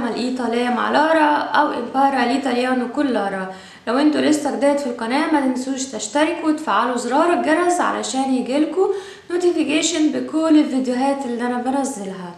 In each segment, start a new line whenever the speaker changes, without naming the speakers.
تتعلم الإيطالية مع لارا أو impara l'italiano con Lara. لو أنتوا لسه جداد في القناة ما تنسوش تشتركوا وتفعلوا زرار الجرس علشان يجيلكوا notification بكل الفيديوهات اللي أنا بنزلها.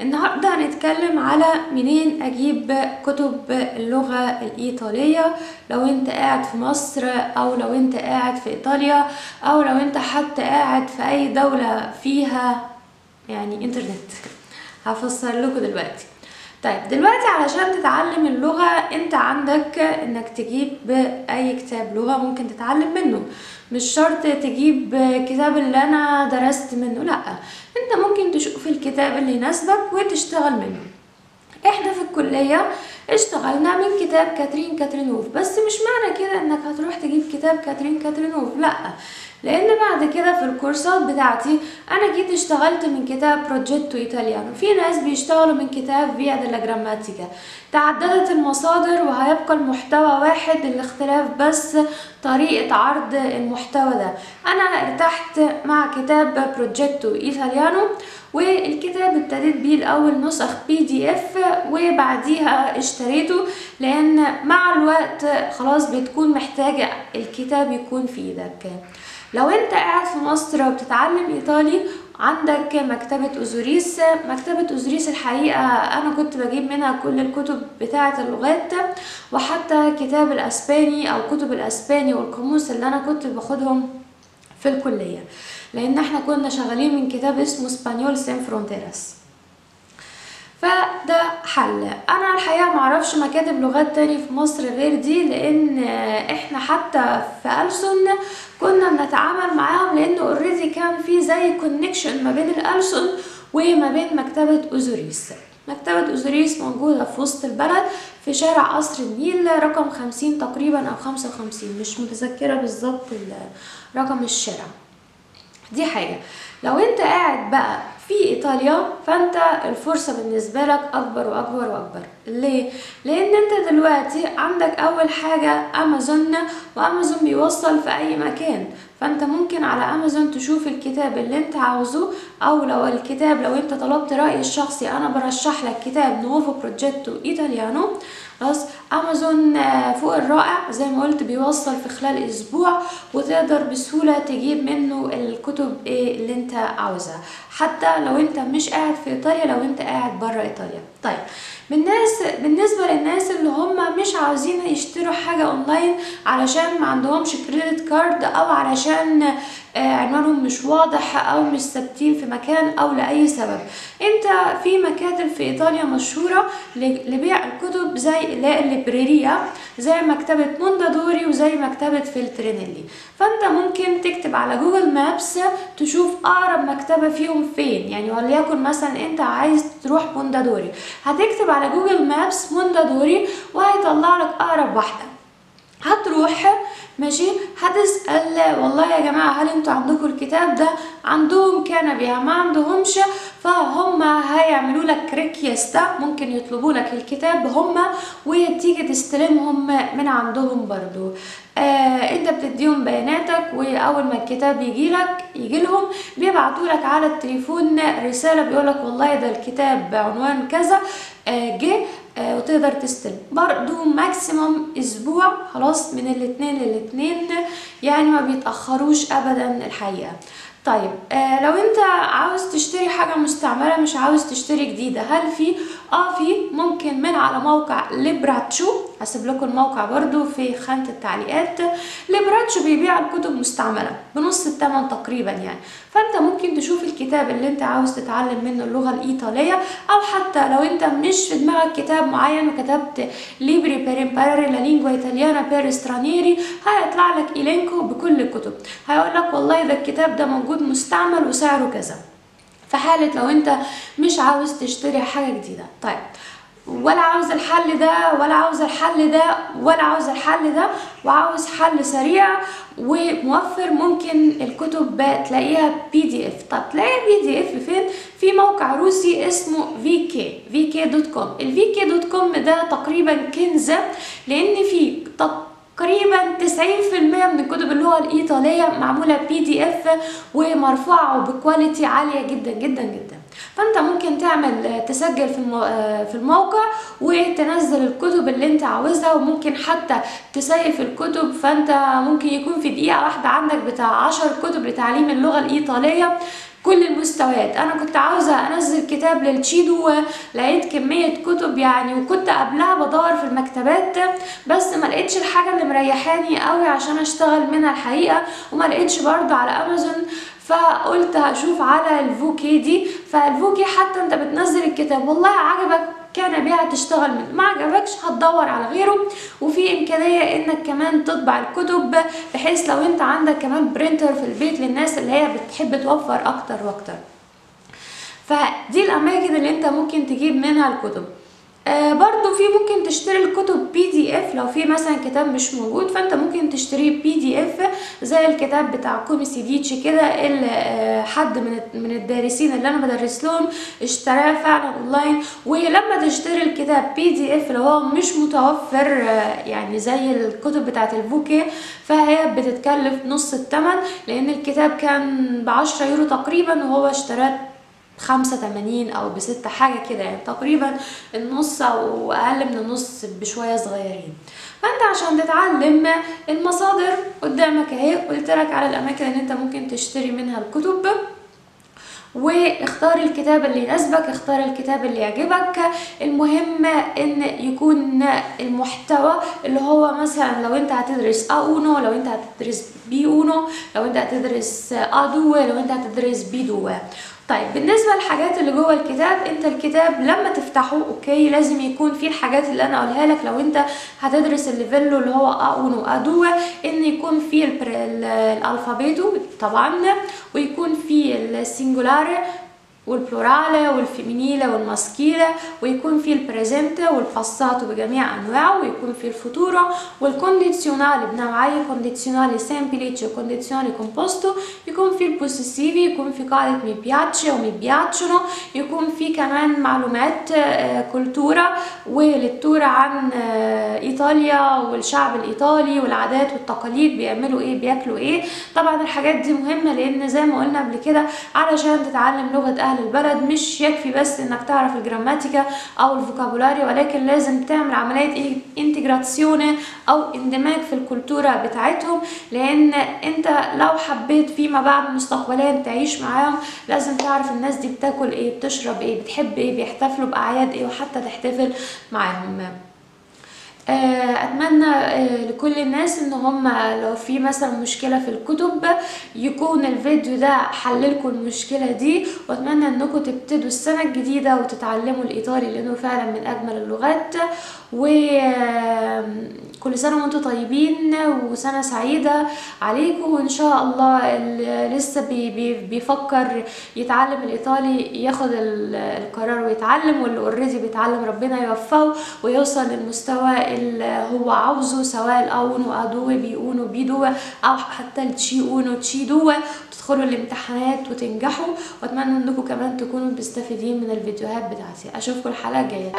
النهاردة هنتكلم على منين أجيب كتب اللغة الإيطالية. لو أنت قاعد في مصر أو لو أنت قاعد في إيطاليا أو لو أنت حتى قاعد في أي دولة فيها يعني إنترنت هفسر لكم دلوقتي. طيب دلوقتي علشان تتعلم اللغة انت عندك انك تجيب اي كتاب لغة ممكن تتعلم منه. مش شرط تجيب كتاب اللي أنا درست منه لأ. انت ممكن تشوف الكتاب اللي يناسبك وتشتغل منه. إحنا في الكلية اشتغلنا من كتاب كاترين كاترينوف بس مش معنى كده إنك هتروح تجيب كتاب كاترين كاترينوف لأ. لأن بعد كده في الكورسات بتاعتي أنا جيت اشتغلت من كتاب Progetto Italiano في ناس بيشتغلوا من كتاب Via della Grammatica تعددت المصادر وهيبقى المحتوى واحد الاختلاف بس طريقة عرض المحتوى ده. أنا ارتحت مع كتاب Progetto Italiano والكتاب ابتديت بيه الأول نسخ PDF وبعديها اشتريته لأن مع الوقت خلاص بتكون محتاجة الكتاب يكون في إيدك. لو أنت قاعد في مصر وبتتعلم إيطالي عندك مكتبة أوزوريس. مكتبة أوزوريس الحقيقة أنا كنت بجيب منها كل الكتب بتاعة اللغات وحتى كتاب الأسباني أو كتب الأسباني والقاموس اللي أنا كنت باخدهم. في الكلية لأن إحنا كنا شغالين من كتاب اسمه Español sin fronteras فده حل. أنا الحقيقة معرفش مكاتب لغات تاني في مصر غير دي لأن إحنا حتى في ألسن كنا بنتعامل معاهم لأن already كان في زي connection ما بين الألسن وما بين مكتبة أوزوريس. مكتبة أوزوريس موجودة في وسط البلد في شارع قصر النيل رقم خمسين تقريبا أو خمسة وخمسين مش متذكرة بالظبط رقم الشارع. دي حاجة. لو أنت قاعد بقى في إيطاليا فأنت الفرصة بالنسبة لك أكبر وأكبر وأكبر. ليه؟ لأن أنت دلوقتي عندك أول حاجة أمازون وأمازون بيوصل في أي مكان. فأنت ممكن على أمازون تشوف الكتاب اللي أنت عاوزه أو لو الكتاب لو أنت طلبت رايي الشخصي أنا برشح لك كتاب نوفو بروجيتو ايطاليانو خلاص أمازون فوق الرائع زي ما قلت بيوصل في خلال أسبوع وتقدر بسهولة تجيب منه الكتب إيه اللي أنت عاوزها. حتى لو انت مش قاعد في إيطاليا لو انت قاعد بره إيطاليا. طيب بالناس بالنسبة للناس اللي هم مش عاوزين يشتروا حاجة اونلاين علشان ما عندهمش credit card أو علشان عنوانهم مش واضح أو مش ثابتين في مكان أو لأي سبب. انت في مكاتب في إيطاليا مشهورة لبيع الكتب زي ال libreria زي مكتبة Mondadori وزي مكتبة Feltrinelli. فأنت ممكن تكتب على Google Maps تشوف أقرب مكتبة فيهم فين. يعني وليكن مثلا أنت عايز تروح Mondadori هتكتب على Google Maps Mondadori وهيطلع لك أقرب واحدة. هتروح ماشي؟ هتسأل والله يا جماعة هل أنتوا عندكم الكتاب ده؟ عندهم كان بيها ما عندهمش فهم هيعملوا لك richiesta ممكن يطلبوا لك الكتاب هم وتيجي تستلمهم من عندهم برضو. آه بتديهم بياناتك وأول ما الكتاب يجي لك يجي لهم بيبعتوا لك على التليفون رسالة بيقول لك والله ده الكتاب بعنوان كذا آه جه آه وتقدر تستلم. برضو ماكسيموم أسبوع خلاص من الاثنين للاثنين يعني ما بيتأخروش ابدا الحقيقة. طيب آه لو أنت عاوز تشتري حاجة مستعملة مش عاوز تشتري جديدة هل في؟ آه في ممكن من على موقع Libraccio هسيب لكم الموقع برضو في خانة التعليقات. Libraccio بيبيع الكتب مستعملة بنص الثمن تقريبا يعني. فأنت ممكن تشوف الكتاب اللي أنت عاوز تتعلم منه اللغة الإيطالية أو حتى لو أنت مش في دماغك كتاب معين وكتبت libri per imparare la lingua italiana per stranieri هيطلع لك elenco بكل الكتب. هيقول لك والله ده الكتاب ده موجود مستعمل وسعره كذا. في حالة لو أنت مش عاوز تشتري حاجة جديدة. طيب ولا عاوز الحل ده ولا عاوز الحل ده ولا عاوز الحل ده وعاوز حل سريع وموفر ممكن الكتب تلاقيها PDF طب تلاقي PDF فين؟ في موقع روسي اسمه VK VK dot com ال VK dot com ده تقريبا كنز لأن فيه تقريبا 90% من الكتب اللغة الإيطالية معمولة PDF ومرفوعة وبكواليتي عالية جدا جدا جدا. فانت ممكن تعمل تسجل في المو... في الموقع وتنزل الكتب اللي انت عاوزها وممكن حتى تسيف الكتب. فانت ممكن يكون في دقيقة واحدة عندك بتاع عشر كتب لتعليم اللغة الإيطالية كل المستويات. أنا كنت عاوزة أنزل كتاب للتشيدو لقيت كمية كتب يعني وكنت قبلها بدور في المكتبات بس ما لقيتش الحاجة اللي مريحاني قوي عشان أشتغل منها الحقيقة وما لقيتش برضه على أمازون فقلت هشوف على ال VK دي. فال VK حتى انت بتنزل الكتاب والله عجبك كان بيها تشتغل منه. ما عجبكش هتدور على غيره. وفي إمكانية إنك كمان تطبع الكتب بحيث لو أنت عندك كمان printer في البيت للناس اللي هي بتحب توفر أكتر وأكتر. فدي الأماكن اللي أنت ممكن تجيب منها الكتب. آه برضو في ممكن تشتري الكتب PDF لو في مثلا كتاب مش موجود فأنت ممكن تشتريه PDF زي الكتاب بتاع Come si dice كده اللي آه حد من من الدارسين اللي أنا بدرس لهم اشتراه فعلا أونلاين. ولما تشتري الكتاب PDF لو هو مش متوفر آه يعني زي الكتب بتاعت ال VK فهي بتتكلف نص الثمن لأن الكتاب كان بعشرة يورو تقريبا وهو اشتراه خمسة تمانين أو بستة حاجة كده يعني. تقريبا النص أو أقل من النص بشوية صغيرين. فأنت عشان تتعلم المصادر قدامك أهي قلت لك على الأماكن اللي أنت ممكن تشتري منها الكتب. واختار الكتاب اللي يناسبك اختار الكتاب اللي يعجبك. المهم إن يكون المحتوى اللي هو مثلا لو أنت هتدرس A uno لو أنت هتدرس B uno لو أنت هتدرس A due لو أنت هتدرس B due طيب بالنسبة للحاجات اللي جوه الكتاب انت الكتاب لما تفتحه okay لازم يكون فيه الحاجات اللي أنا اقولها لك. لو انت هتدرس ال livello اللي هو A uno و A due ان يكون فيه ال alfabeto طبعا ويكون فيه ال singolare وال plurale وال femminile وال maschile ويكون في ال presente وال passato بجميع أنواعه ويكون في ال futuro وال condizionale بنوعية condizionale semplice و condizionale composto يكون في ال possessivi يكون في قاعدة mi piace و mi piacciono يكون في كمان معلومات cultura و letteratura عن إيطاليا والشعب الإيطالي والعادات والتقاليد بيعملوا إيه بياكلوا إيه. طبعا الحاجات دي مهمة لأن زي ما قلنا قبل كده علشان تتعلم لغة أهل أهل البلد مش يكفي بس إنك تعرف ال grammatica أو ال vocabolario ولكن لازم تعمل عملية integrazione أو اندماج في ال cultura بتاعتهم لأن أنت لو حبيت فيما بعد مستقبليا تعيش معاهم لازم تعرف الناس دي بتاكل إيه بتشرب إيه بتحب إيه بيحتفلوا بأعياد إيه وحتى تحتفل معاهم. أتمنى لكل الناس إن هم لو في مثلا مشكلة في الكتب يكون الفيديو ده حللكم المشكلة دي وأتمنى إنكم تبتدوا السنة الجديدة وتتعلموا الإيطالي لأنه فعلا من أجمل اللغات. وكل سنة وأنتم طيبين وسنة سعيدة عليكم. وإن شاء الله اللي لسه بي بي بيفكر يتعلم الإيطالي ياخد القرار ويتعلم واللي already بيتعلم ربنا يوفقه ويوصل للمستوى اللي هو عاوزه سواء الأون وادو بيقونوا بيدو أو حتى التشي اونو تشي دو تدخلوا الامتحانات وتنجحوا. وأتمنى إنكم كمان تكونوا مستفيدين من الفيديوهات بتاعتي. أشوفكم الحلقة الجاية.